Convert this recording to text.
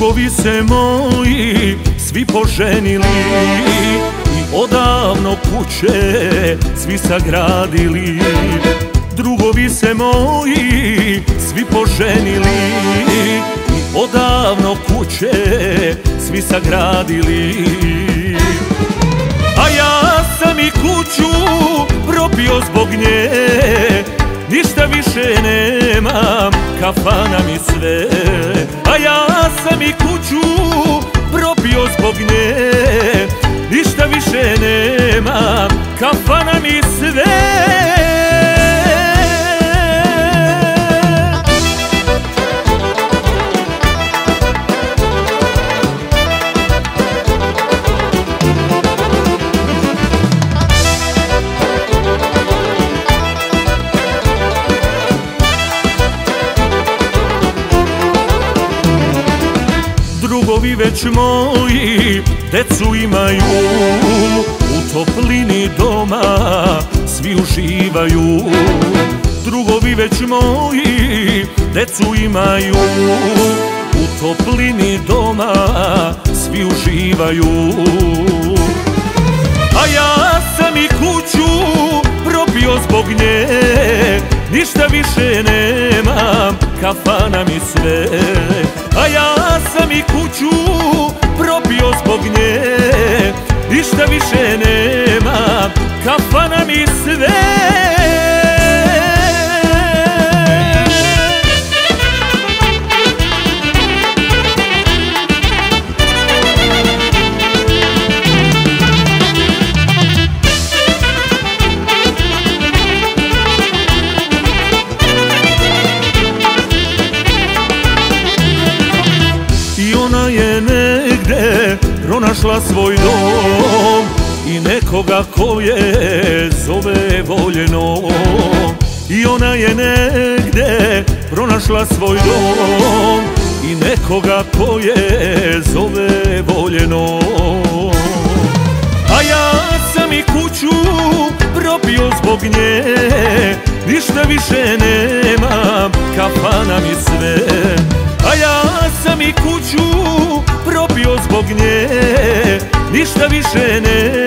Drugovi se moji svi poženili I odavno kuće svi sagradili. Drugovi se moji svi poženili I odavno kuće svi sagradili. A ja sam i kuću propio zbog nje Ništa više nemam, kafana mi sve A ja sam i kuću propio zbog nje. Ništa više nemam, kafana mi sve drugovi već moji decu imaju. U toplini doma svi uživaju. Drugovi već moji decu imaju. U toplini doma svi uživaju. A ja sam i kuću propio zbog nje Ništa više nemam, kafana mi sve. A ja sam i kuću propio zbog nje. Ništa više nemam, kafana mi sve ona je negde pronašla svoj dom I nekoga koje zove voljeno. I ona je negde pronašla svoj dom I nekoga koje zove voljeno. A ja sam i kuću propio zbog nje Ništa više nemam, kafana mi sve Ništa više nemam,